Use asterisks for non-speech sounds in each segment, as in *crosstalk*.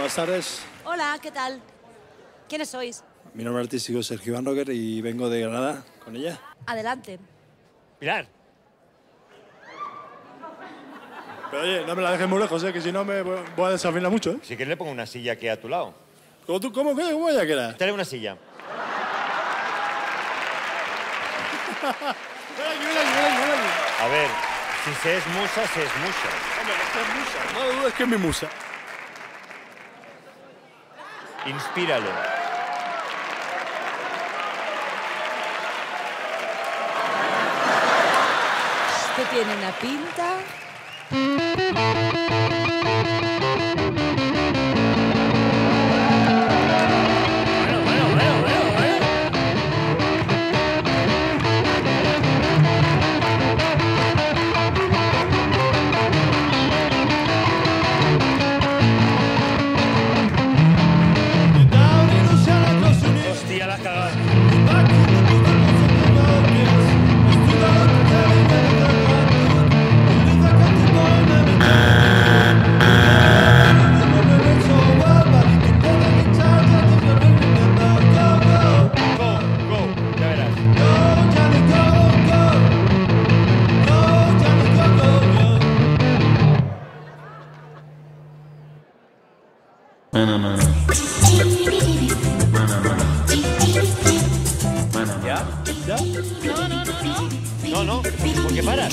buenas tardes. Hola, ¿qué tal? ¿Quiénes sois? Mi nombre artístico es Sergio Van Rocker y vengo de Granada con ella. Adelante. Pilar. Pero oye, no me la dejes muy lejos, ¿eh? que si no me voy a desafinar mucho. ¿eh? Si quieres le pongo una silla aquí a tu lado. ¿Cómo, tú, cómo, qué? ¿Cómo ella quiera? Dale una silla. *laughs* A ver, si se es musa, se es musa. Hombre, es musa. No dudes que es mi musa. Inspíralo. Esto tiene una pinta. ¿Ya? ¿Ya? No, no, ¿por qué paras?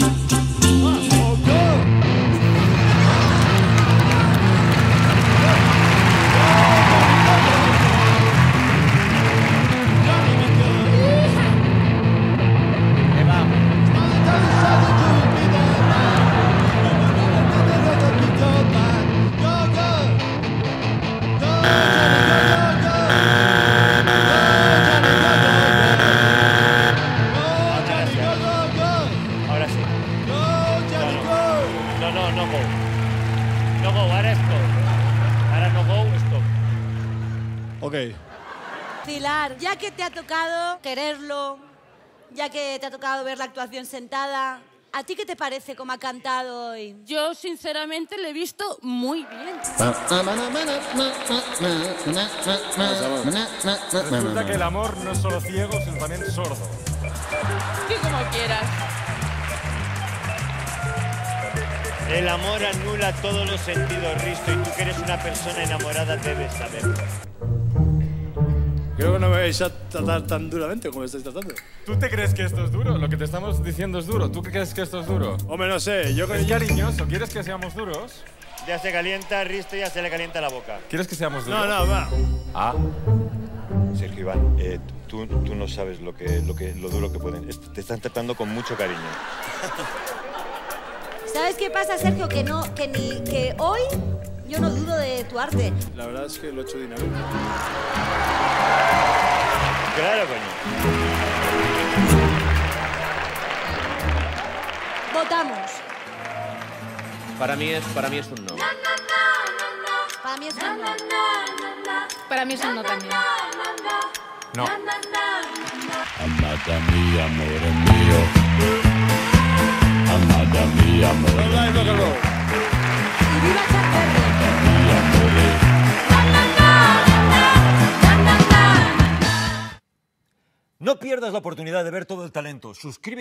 No go, ahora stop. Ahora no go, stop. Ok. Pilar, ya que te ha tocado quererlo, ya que te ha tocado ver la actuación sentada, ¿a ti qué te parece cómo ha cantado hoy? Yo, sinceramente, le he visto muy bien. Resulta que el amor no es solo ciego, sino también sordo. Que como quieras. El amor anula todos los sentidos, Risto, y tú que eres una persona enamorada debes saberlo. Creo que no me vais a tratar tan duramente como me estáis tratando. ¿Tú te crees que esto es duro? Lo que te estamos diciendo es duro. ¿Tú qué crees que esto es duro? Hombre, no sé, yo Es cariñoso. ¿Quieres que seamos duros? Ya se calienta, Risto ya se le calienta la boca. ¿Quieres que seamos duros? No, no, va. Ah, Sergio Iván, eh, tú, tú no sabes lo, que, lo, que, lo duro que pueden. Te están tratando con mucho cariño. *laughs* ¿Sabes qué pasa, Sergio? Que no, que ni que hoy yo no dudo de tu arte. La verdad es que lo he hecho dinámico. Claro, coño. Votamos. Para mí es, para mí es un no. Para mí es un no. Para mí es un no también. no. Amada mía, amor No pierdas la oportunidad de ver todo el talento. Suscríbete.